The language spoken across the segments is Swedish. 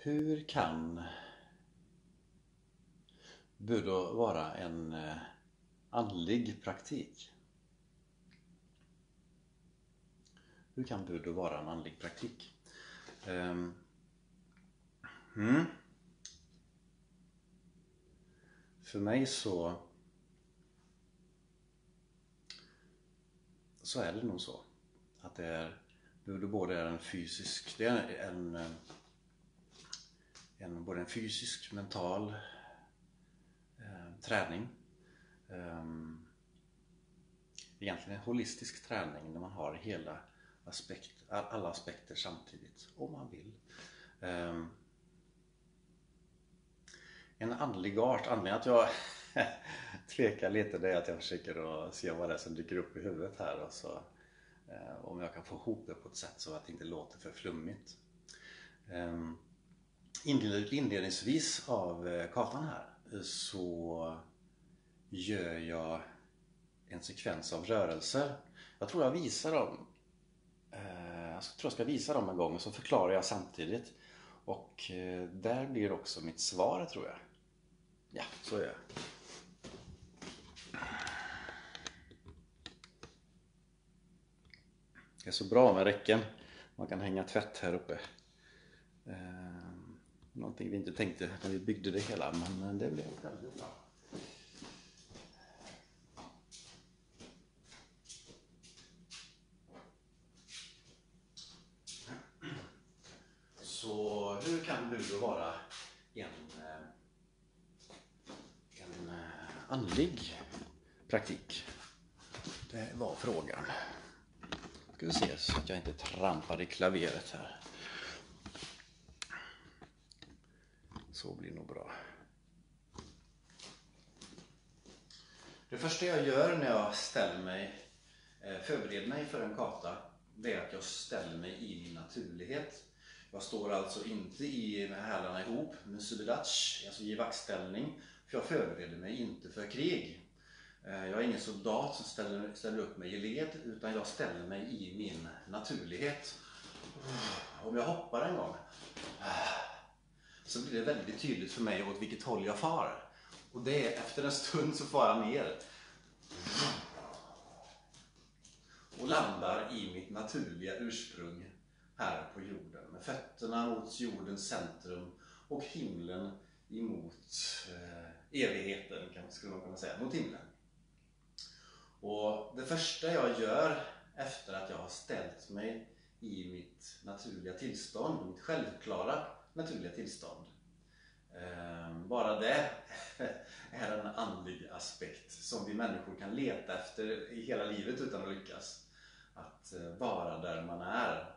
Hur kan budo eh, vara en andlig praktik? Hur kan budo vara en andlig praktik? Um, mm. För mig så så är det nog så att det är budo både är en fysisk, det är en, en en, både en fysisk, mental eh, träning. Eh, egentligen en holistisk träning där man har hela aspekt, alla aspekter samtidigt, om man vill. Eh, en andlig art, anledningen att jag tvekar lite det är att jag försöker att se vad det är som dyker upp i huvudet här och så eh, om jag kan få ihop det på ett sätt så att det inte låter för flummigt. Um, inledningsvis av eh, kartan här eh, så gör jag en sekvens av rörelser. Jag tror jag visar dem eh, jag tror jag ska visa dem en gång och så förklarar jag samtidigt. Och där blir också mitt svar tror jag. Ja, så gör jag. Det är så bra med räcken. Man kan hänga tvätt här uppe. Någonting vi inte tänkte när vi byggde det hela, men det blev väldigt bra. Så hur kan Budo vara en, eh, en eh, andlig praktik? Det var frågan. Ska vi se så att jag inte trampar i klaveret här. Så blir nog bra. Det första jag gör när jag ställer mig, eh, förbereder mig för en karta, det är att jag ställer mig i min naturlighet. Jag står alltså inte i med hälarna ihop med subidac, alltså i vaktställning, för jag förbereder mig inte för krig. Eh, jag är ingen soldat som ställer, ställer upp mig i led, utan jag ställer mig i min naturlighet. Om jag hoppar en gång eh, så blir det väldigt tydligt för mig åt vilket håll jag far. Och det är efter en stund så far jag ner. Och landar i mitt naturliga ursprung här på jorden. Med fötterna mot jordens centrum och himlen emot eh, evigheten, skulle man kunna säga, mot himlen. Och det första jag gör efter att jag har ställt mig i mitt naturliga tillstånd, mitt självklara naturliga tillstånd. Ehm, bara det är en andlig aspekt som vi människor kan leta efter i hela livet utan att lyckas. Att eh, vara där man är.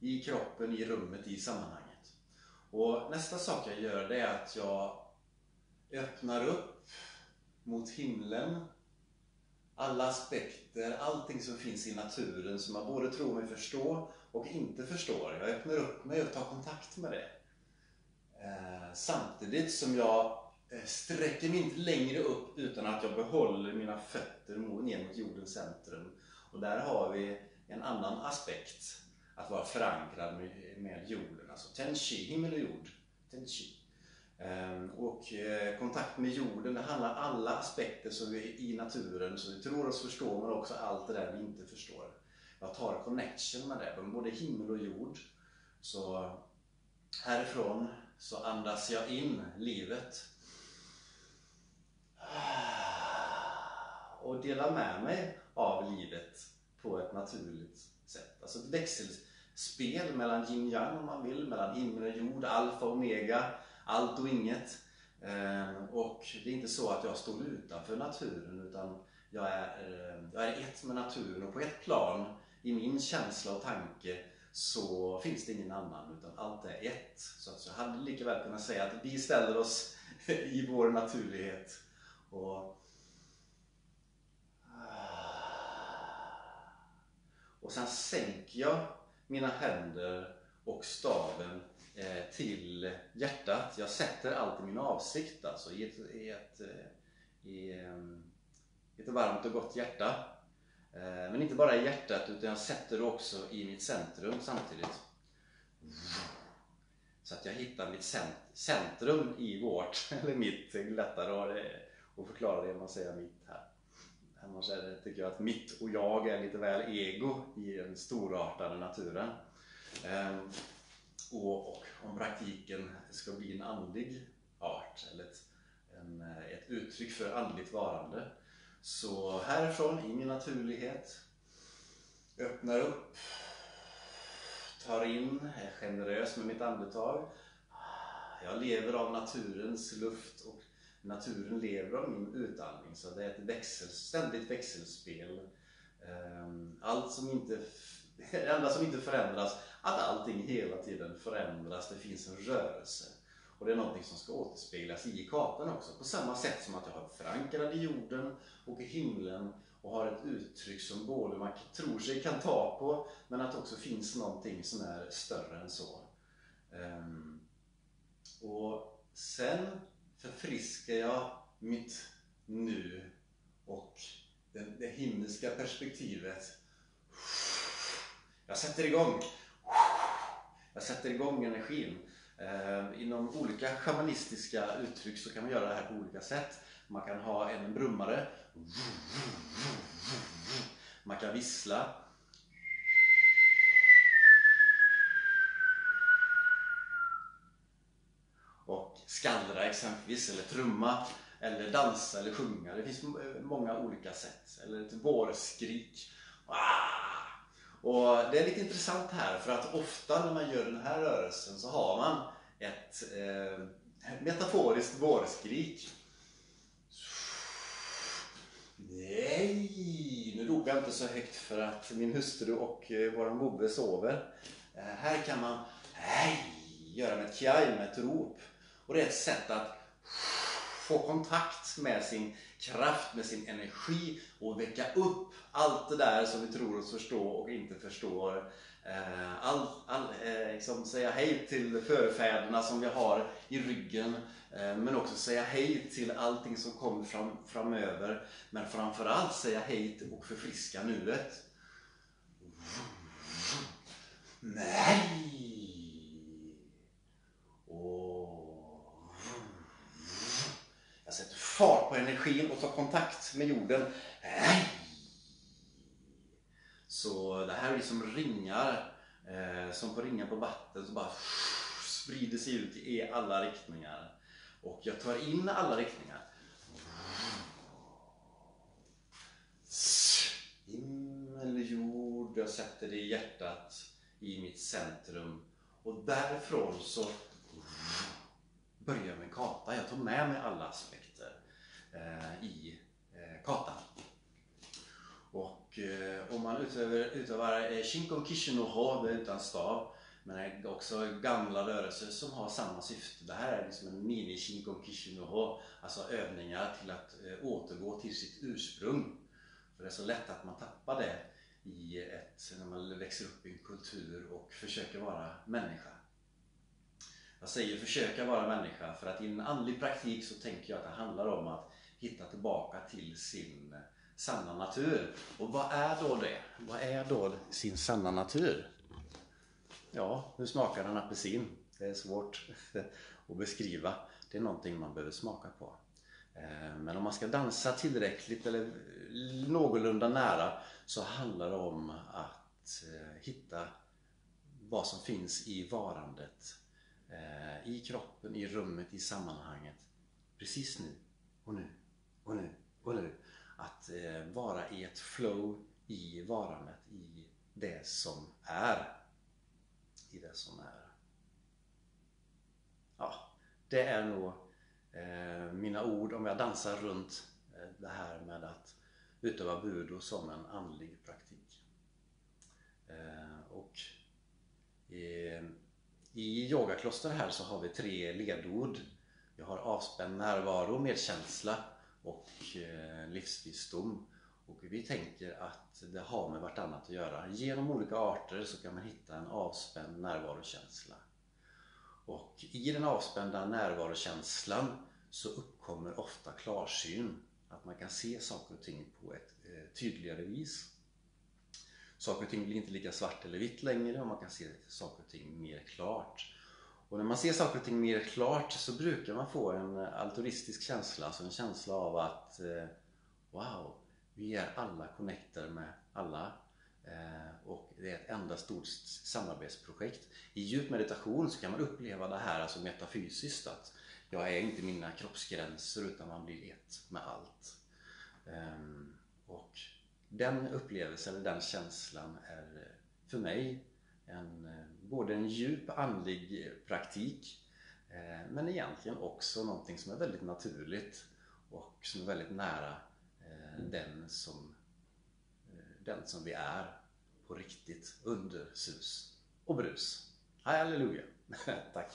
I kroppen, i rummet, i sammanhanget. Och nästa sak jag gör det är att jag öppnar upp mot himlen. Alla aspekter, allting som finns i naturen som man både tror mig förstå och inte förstår. Jag öppnar upp mig och tar kontakt med det. Eh, samtidigt som jag eh, sträcker mig inte längre upp utan att jag behåller mina fötter ner mot jordens centrum. Och där har vi en annan aspekt, att vara förankrad med, med jorden. Alltså Tenchi, himmel och jord. Tenchi. Ehm, och eh, kontakt med jorden, det handlar om alla aspekter som vi i naturen som vi tror oss förstå, men också allt det där vi inte förstår. Jag tar connection med det, både himmel och jord. Så härifrån så andas jag in livet. Och delar med mig av livet på ett naturligt sätt. Alltså ett växelspel mellan yin yang om man vill, mellan himmel och jord, alfa och omega, allt och inget. Ehm, och det är inte så att jag står utanför naturen utan jag är, ehm, jag är ett med naturen och på ett plan i min känsla och tanke så finns det ingen annan utan allt är ett. Så att jag hade lika väl kunnat säga att vi ställer oss i vår naturlighet och ah. och sen sänker jag mina händer och staven eh, till hjärtat. Jag sätter alltid min avsikt alltså i ett, i ett, eh, ehm, i, ett varmt och gott hjärta. Eh, men inte bara i hjärtat utan jag sätter det också i mitt centrum samtidigt. Så att jag hittar mitt centrum i vårt, eller mitt, lättare att förklara det genom att säga mitt här. Annars är det, tycker jag att mitt och jag är lite väl ego i den storartade naturen. Ehm, och, och, om praktiken ska bli en andlig art eller ett, en, ett uttryck för andligt varande så härifrån, i min naturlighet, öppnar upp, tar in, är generös med mitt andetag. Jag lever av naturens luft och naturen lever av min utandning. Så det är ett växel, ständigt växelspel. Ehm, allt som inte, det enda som inte förändras, att allting hela tiden förändras. Det finns en rörelse. Och det är någonting som ska återspeglas i kartan också. På samma sätt som att jag har förankrad i jorden och i himlen och har ett uttryck som både man tror sig kan ta på men att det också finns någonting som är större än så. Ehm, och sen förfriskar jag mitt nu och det, det himmelska perspektivet. Jag sätter igång. Jag sätter igång energin. Eh, inom olika shamanistiska uttryck så kan man göra det här på olika sätt. Man kan ha en brummare. Man kan vissla. Och skallra exempelvis, eller trumma, eller dansa eller sjunga. Det finns många olika sätt. Eller ett vårskrik. Ah! Och det är lite intressant här för att ofta när man gör den här rörelsen så har man ett eh, metaforiskt vårskrik. Nej! Nu ropar jag inte så högt för att min hustru och eh, våran bobbe sover. Eh, här kan man hej, göra med ett kiai, med ett rop. Och det är ett sätt att få kontakt med sin kraft, med sin energi och väcka upp allt det där som vi tror oss förstå och inte förstår. Eh, all, all, eh, liksom säga hej till förfäderna som vi har i ryggen eh, men också säga hej till allting som kommer fram, framöver men framförallt säga hej till och förfriska nuet. Nej! Jag sätter fart på energin och tar kontakt med jorden. Nej! Så det här är som ringar, eh, som på ringar på vatten som bara sprider sig ut i alla riktningar. Och jag tar in alla riktningar. Himmel, jord, jag sätter det i hjärtat, i mitt centrum. Och därifrån så börjar jag med en karta. Jag tar med mig alla aspekter eh, i eh, kartan. Och eh, om man utövar, utövar eh, Shinko Kishinoho, det är utan stav, men det är också gamla rörelser som har samma syfte. Det här är liksom en mini Shinko Kishinoho, alltså övningar till att eh, återgå till sitt ursprung. För det är så lätt att man tappar det i ett, när man växer upp i en kultur och försöker vara människa. Jag säger försöka vara människa för att i en andlig praktik så tänker jag att det handlar om att hitta tillbaka till sin sanna natur. Och vad är då det? Vad är då sin sanna natur? Ja, hur smakar en apelsin? Det är svårt att beskriva. Det är någonting man behöver smaka på. Eh, men om man ska dansa tillräckligt eller någorlunda nära så handlar det om att eh, hitta vad som finns i varandet eh, i kroppen, i rummet, i sammanhanget. Precis nu, och nu, och nu, och nu. Att eh, vara i ett flow i varandet, i det som är. I det som är. Ja, det är nog eh, mina ord om jag dansar runt eh, det här med att utöva budo som en andlig praktik. Eh, och eh, i yogakloster här så har vi tre ledord. Vi har avspänd närvaro, medkänsla och eh, livsvisdom. Och vi tänker att det har med vartannat att göra. Genom olika arter så kan man hitta en avspänd närvarokänsla. Och i den avspända närvarokänslan så uppkommer ofta klarsyn. Att man kan se saker och ting på ett eh, tydligare vis saker och ting blir inte lika svart eller vitt längre och man kan se saker och ting mer klart. Och när man ser saker och ting mer klart så brukar man få en eh, altruistisk känsla, alltså en känsla av att eh, Wow, vi är alla connectade med alla eh, och det är ett enda stort samarbetsprojekt. I djup meditation så kan man uppleva det här alltså metafysiskt att jag är inte mina kroppsgränser utan man blir ett med allt. Ehm, och den upplevelsen, den känslan är för mig en, både en djup andlig praktik eh, men egentligen också någonting som är väldigt naturligt och som är väldigt nära eh, den som, eh, den som vi är på riktigt under sus och brus. Halleluja! Tack!